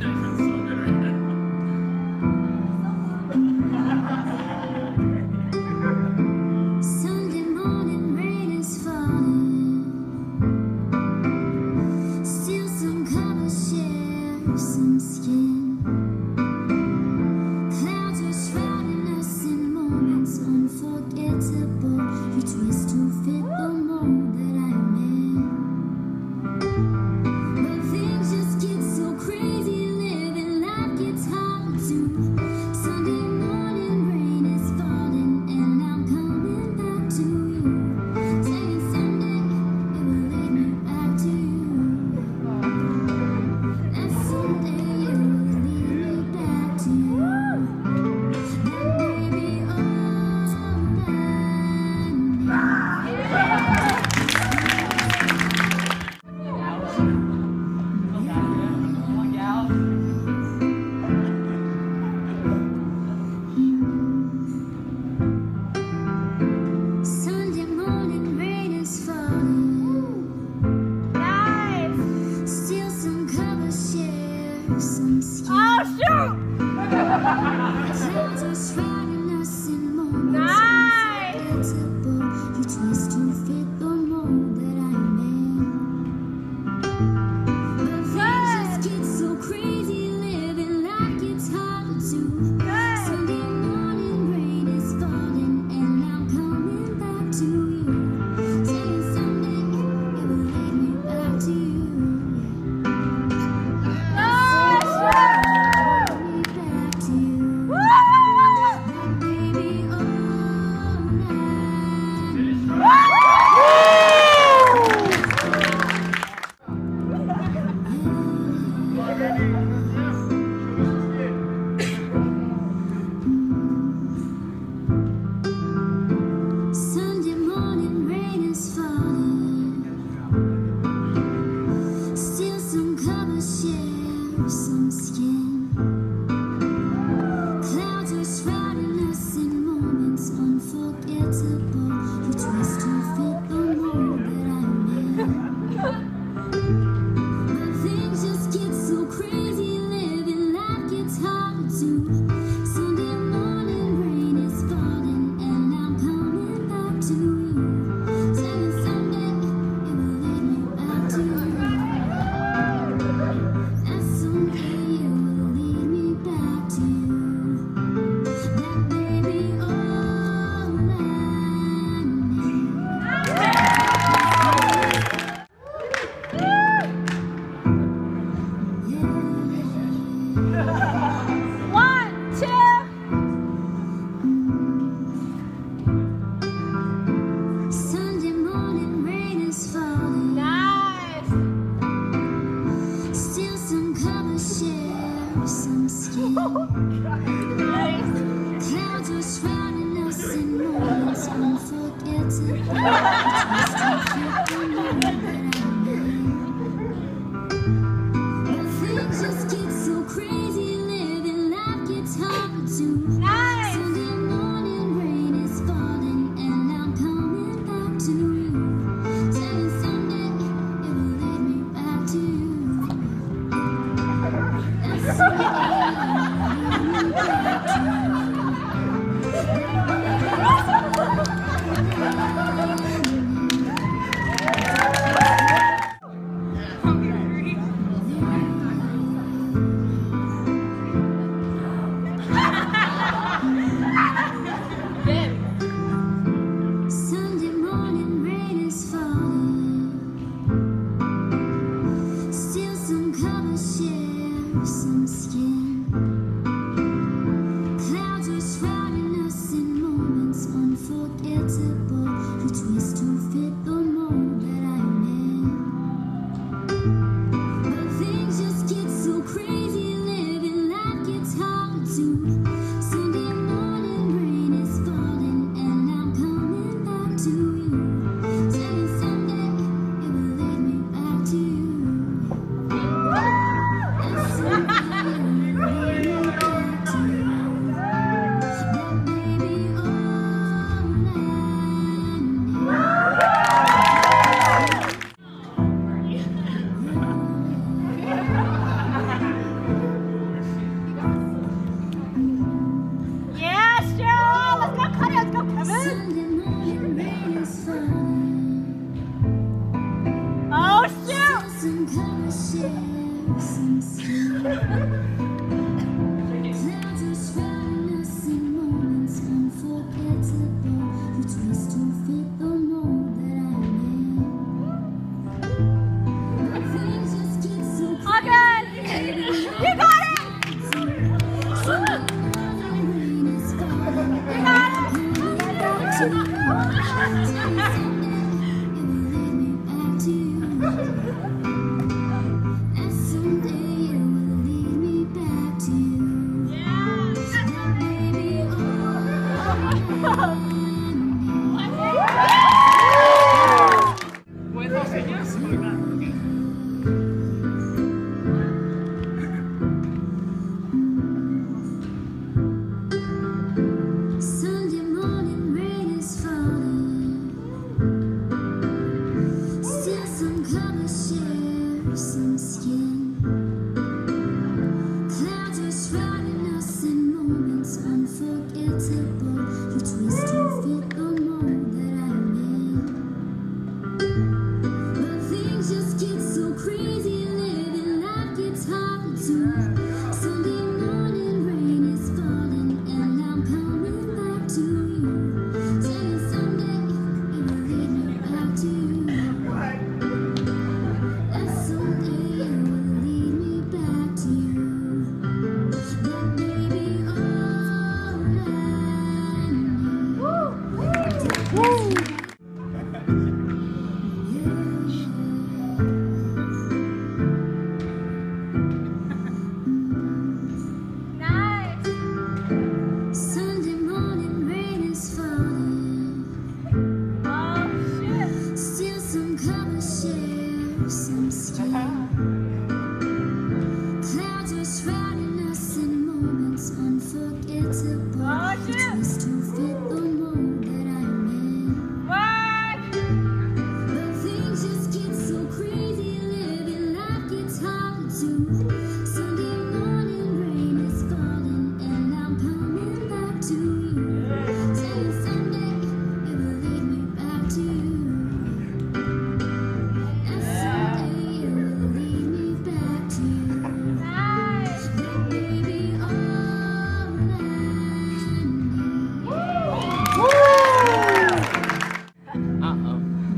right Thank you. twisting fit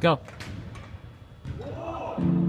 Go. Whoa.